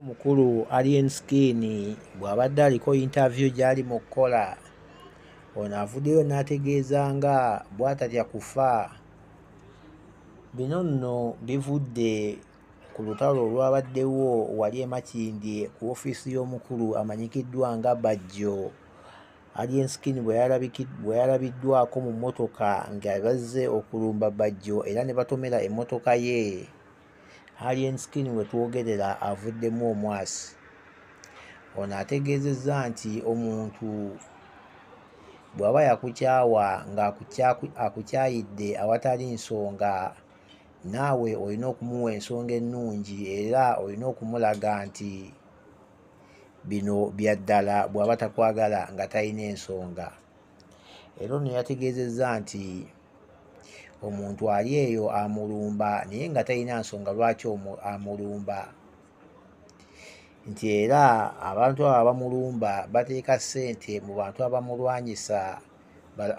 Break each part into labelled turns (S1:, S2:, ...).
S1: omukulu alien skin bw'abadde aliko yintavyu gy'ali mu kkola ono avuddeyo n'ategeeza nga bw'atatya kufa. Bino nno bivudde ku lutalo olwabaddewo wali e Makindye ku woofiisi y'omukulu amanyikiddwa nga Bajjo. Alien skin bwe yalabiki bwe yalabiddwako mu mmotoka nga bazze okulumba Bajjo era ne batomera emmotoka ye alien skin we twogerera avuddemu omwasi ono ategeezezza nti omuntu bw'aba yakukyawa ng'akukyayidde awatali nsonga naawe olina okumuwa ensonga ennungi era olina okumulaga nti bino bya ddala bw'aba takwagala nga talina ensonga. Era ono yategeezezza nti omuntu ali eyo amulumba naye nga talina nsonga lwaki amulumba? Nti era abantu abo abamulumba bateeka ssente mu bantu abamulwanyisa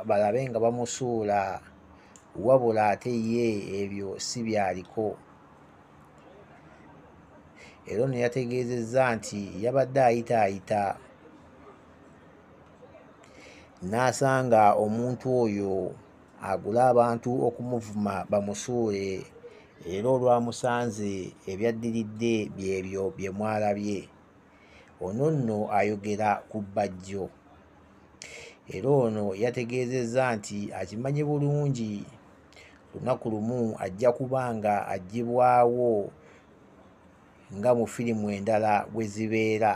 S1: balabe nga bamusuula wabula ate ye ebyo si by'aliko. Era ono yategeezezza nti yabadde ayitaayita n'asanga omuntu oyo agula abantu okumuvuma bamusuule. Era olwamusanze ebyaddiridde by'ebyo bye mwalabye. Ono nno ayogera ku Bajjo. Era ono yategeezezza nti akimanyi bulungi. Lunaku lumu ajja kuba nga aggyibwawo nga mu firimu endala bwe zibeera.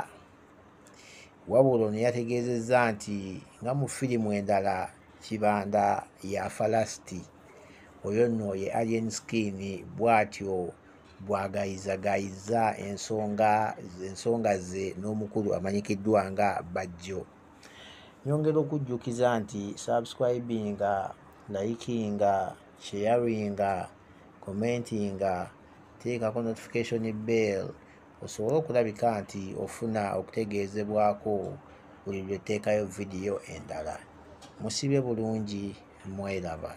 S1: Wabula ono yategeezezza nti nga mu firimu endala Kibanda yafa lasiti oyo nno ye alien skin bw'atyo bw'agaayizagaayizza ensonga ensonga ze n'omukulu amanyikiddwa nga Bajjo. Nnyongera okujjukiza nti subscribinga layikinga sharinga commentinga teekako notification bell osobole okulabika nti ofuna okutegeezebwako buli lwe tteekayo vidiyo endala musibye bulungi mweraba